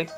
life.